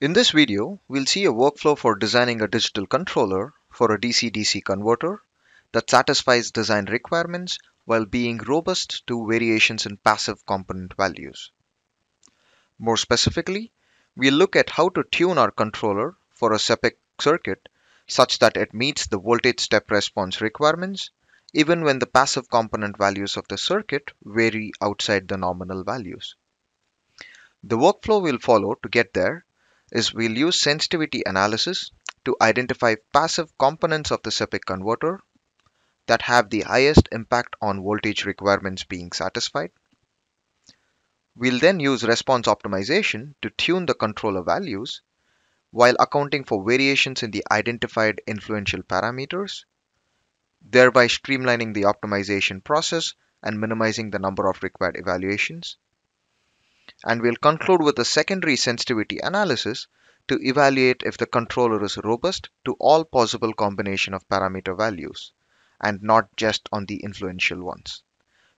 In this video, we'll see a workflow for designing a digital controller for a DC-DC converter that satisfies design requirements while being robust to variations in passive component values. More specifically, we'll look at how to tune our controller for a SEPIC circuit such that it meets the voltage step response requirements even when the passive component values of the circuit vary outside the nominal values. The workflow we'll follow to get there is we'll use sensitivity analysis to identify passive components of the SEPIC converter that have the highest impact on voltage requirements being satisfied. We'll then use response optimization to tune the controller values while accounting for variations in the identified influential parameters, thereby streamlining the optimization process and minimizing the number of required evaluations. And we'll conclude with a secondary sensitivity analysis to evaluate if the controller is robust to all possible combination of parameter values and not just on the influential ones,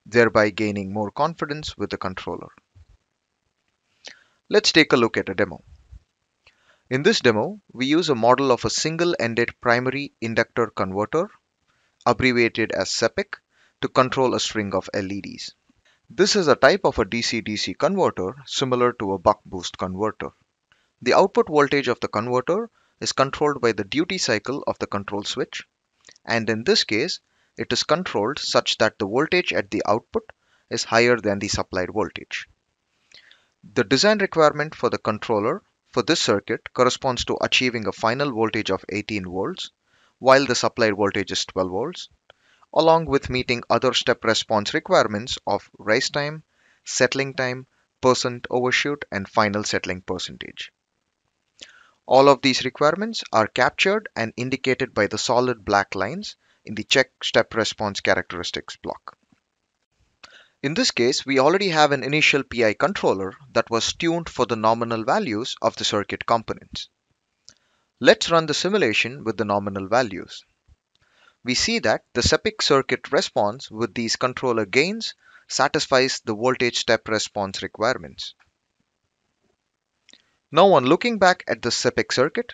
thereby gaining more confidence with the controller. Let's take a look at a demo. In this demo, we use a model of a single-ended primary inductor converter, abbreviated as SEPIC, to control a string of LEDs. This is a type of a DC-DC converter similar to a buck boost converter. The output voltage of the converter is controlled by the duty cycle of the control switch, and in this case, it is controlled such that the voltage at the output is higher than the supplied voltage. The design requirement for the controller for this circuit corresponds to achieving a final voltage of 18 volts, while the supplied voltage is 12 volts, along with meeting other step response requirements of rise time, settling time, percent overshoot, and final settling percentage. All of these requirements are captured and indicated by the solid black lines in the check step response characteristics block. In this case, we already have an initial PI controller that was tuned for the nominal values of the circuit components. Let's run the simulation with the nominal values. We see that the SEPIC circuit response with these controller gains satisfies the voltage step response requirements. Now on looking back at the SEPIC circuit,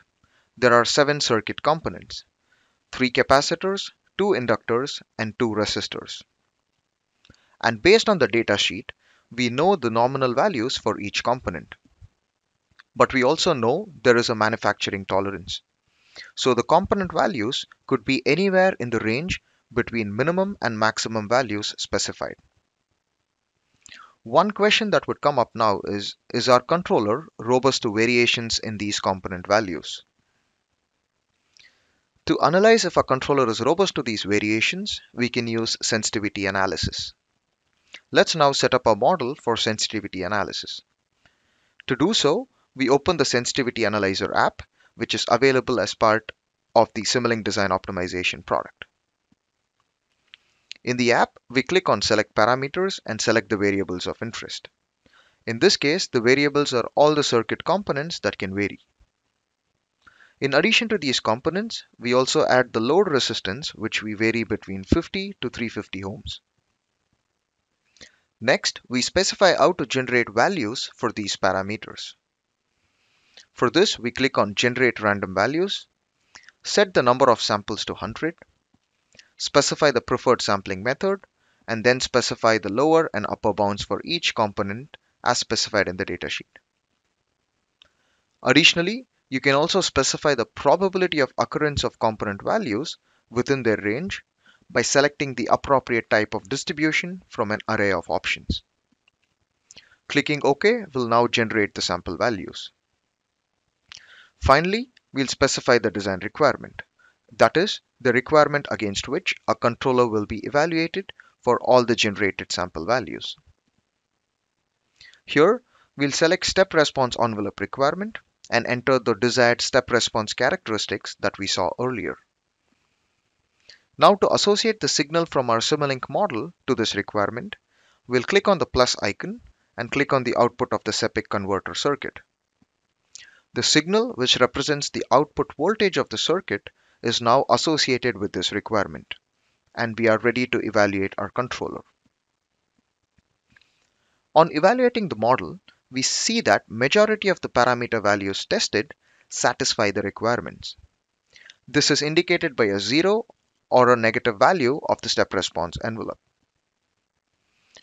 there are seven circuit components, three capacitors, two inductors, and two resistors and based on the data sheet, we know the nominal values for each component. But we also know there is a manufacturing tolerance. So the component values could be anywhere in the range between minimum and maximum values specified. One question that would come up now is, is our controller robust to variations in these component values? To analyze if a controller is robust to these variations, we can use sensitivity analysis. Let's now set up a model for sensitivity analysis. To do so, we open the Sensitivity Analyzer app, which is available as part of the Simulink Design Optimization product. In the app, we click on Select Parameters and select the variables of interest. In this case, the variables are all the circuit components that can vary. In addition to these components, we also add the load resistance, which we vary between 50 to 350 ohms. Next, we specify how to generate values for these parameters. For this, we click on Generate Random Values, set the number of samples to 100, specify the preferred sampling method, and then specify the lower and upper bounds for each component as specified in the datasheet. Additionally, you can also specify the probability of occurrence of component values within their range by selecting the appropriate type of distribution from an array of options. Clicking OK will now generate the sample values. Finally, we'll specify the design requirement. That is, the requirement against which a controller will be evaluated for all the generated sample values. Here, we'll select step response envelope requirement and enter the desired step response characteristics that we saw earlier. Now to associate the signal from our Simulink model to this requirement, we'll click on the plus icon and click on the output of the SEPIC converter circuit. The signal which represents the output voltage of the circuit is now associated with this requirement and we are ready to evaluate our controller. On evaluating the model, we see that majority of the parameter values tested satisfy the requirements. This is indicated by a zero or a negative value of the step response envelope.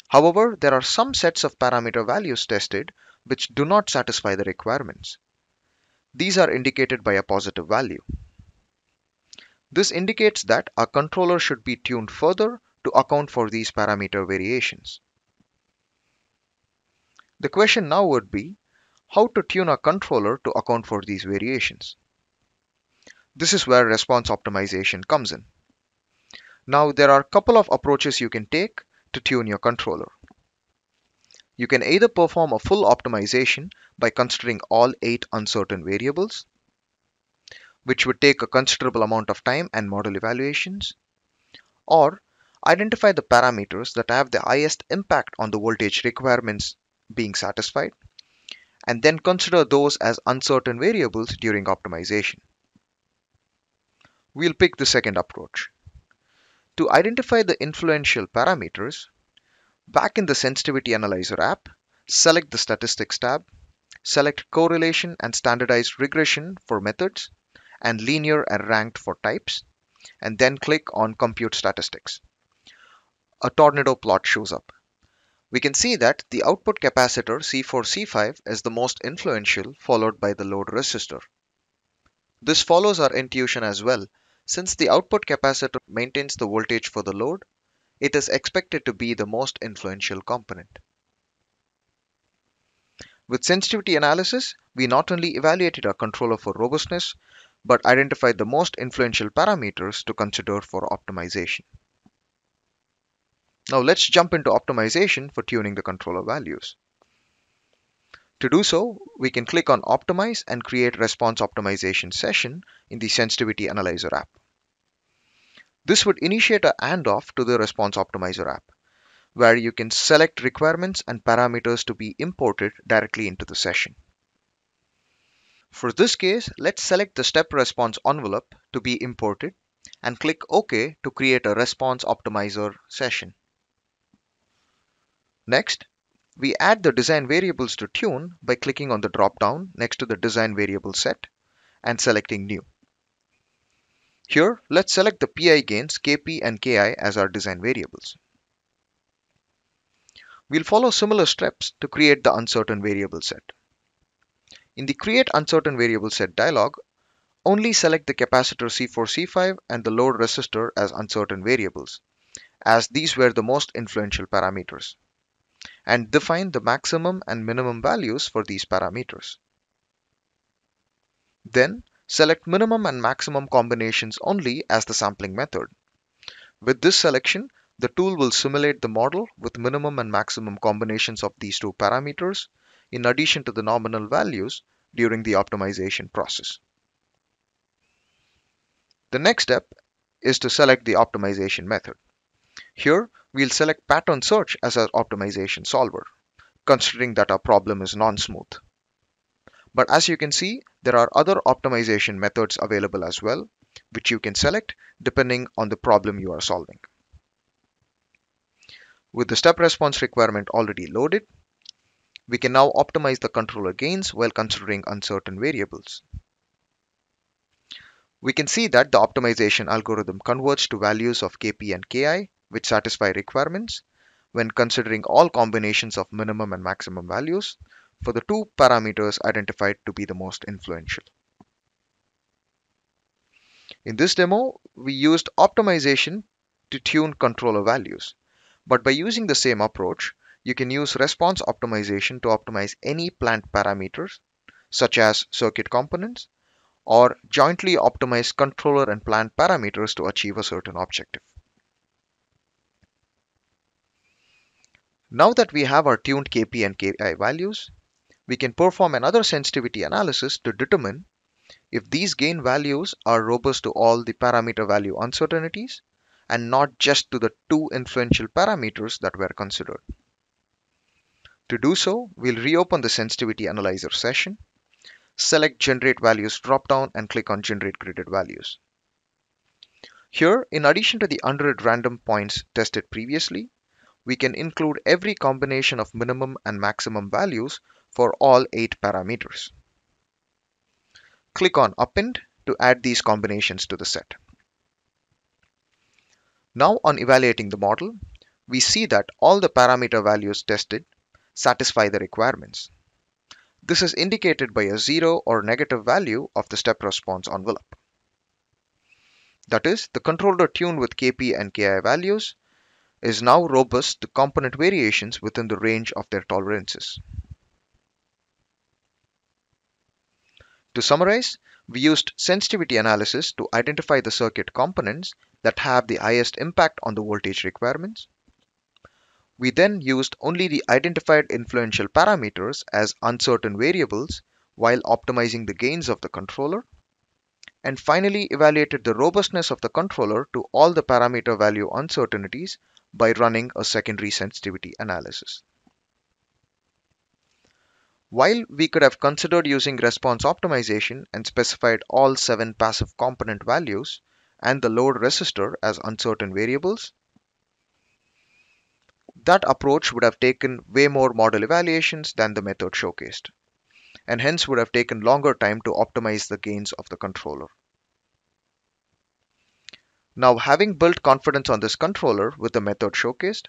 However, there are some sets of parameter values tested which do not satisfy the requirements. These are indicated by a positive value. This indicates that our controller should be tuned further to account for these parameter variations. The question now would be how to tune a controller to account for these variations. This is where response optimization comes in. Now there are a couple of approaches you can take to tune your controller. You can either perform a full optimization by considering all 8 uncertain variables, which would take a considerable amount of time and model evaluations, or identify the parameters that have the highest impact on the voltage requirements being satisfied, and then consider those as uncertain variables during optimization. We'll pick the second approach. To identify the influential parameters, back in the Sensitivity Analyzer app, select the Statistics tab, select Correlation and Standardized Regression for methods, and Linear and Ranked for types, and then click on Compute Statistics. A tornado plot shows up. We can see that the output capacitor C4C5 is the most influential, followed by the load resistor. This follows our intuition as well, since the output capacitor maintains the voltage for the load, it is expected to be the most influential component. With sensitivity analysis, we not only evaluated our controller for robustness, but identified the most influential parameters to consider for optimization. Now let's jump into optimization for tuning the controller values. To do so, we can click on Optimize and create Response Optimization session in the Sensitivity Analyzer app. This would initiate a handoff to the Response Optimizer app, where you can select requirements and parameters to be imported directly into the session. For this case, let's select the step response envelope to be imported and click OK to create a Response Optimizer session. Next, we add the design variables to tune by clicking on the drop-down next to the design variable set and selecting new. Here, let's select the PI gains KP and KI as our design variables. We'll follow similar steps to create the uncertain variable set. In the Create Uncertain Variable Set dialog, only select the capacitor C4C5 and the load resistor as uncertain variables, as these were the most influential parameters and define the maximum and minimum values for these parameters. Then select minimum and maximum combinations only as the sampling method. With this selection, the tool will simulate the model with minimum and maximum combinations of these two parameters in addition to the nominal values during the optimization process. The next step is to select the optimization method. Here, we'll select pattern search as our optimization solver, considering that our problem is non-smooth. But as you can see, there are other optimization methods available as well, which you can select depending on the problem you are solving. With the step response requirement already loaded, we can now optimize the controller gains while considering uncertain variables. We can see that the optimization algorithm converts to values of Kp and Ki which satisfy requirements when considering all combinations of minimum and maximum values for the two parameters identified to be the most influential. In this demo, we used optimization to tune controller values, but by using the same approach, you can use response optimization to optimize any plant parameters, such as circuit components, or jointly optimize controller and plant parameters to achieve a certain objective. Now that we have our tuned Kp and Ki values, we can perform another sensitivity analysis to determine if these gain values are robust to all the parameter value uncertainties and not just to the two influential parameters that were considered. To do so, we'll reopen the sensitivity analyzer session, select generate values dropdown and click on generate gridded values. Here, in addition to the 100 random points tested previously, we can include every combination of minimum and maximum values for all 8 parameters. Click on Append to add these combinations to the set. Now on evaluating the model, we see that all the parameter values tested satisfy the requirements. This is indicated by a zero or negative value of the step response envelope. That is, the controller tuned with KP and KI values is now robust to component variations within the range of their tolerances. To summarize, we used sensitivity analysis to identify the circuit components that have the highest impact on the voltage requirements. We then used only the identified influential parameters as uncertain variables while optimizing the gains of the controller. And finally evaluated the robustness of the controller to all the parameter value uncertainties by running a secondary sensitivity analysis. While we could have considered using response optimization and specified all seven passive component values and the load resistor as uncertain variables, that approach would have taken way more model evaluations than the method showcased, and hence would have taken longer time to optimize the gains of the controller. Now having built confidence on this controller with the method showcased,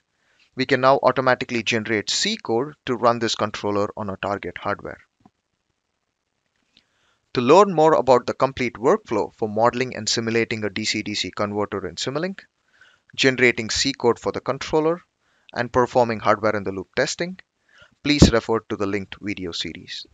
we can now automatically generate C code to run this controller on a target hardware. To learn more about the complete workflow for modeling and simulating a DC-DC converter in Simulink, generating C code for the controller, and performing hardware in the loop testing, please refer to the linked video series.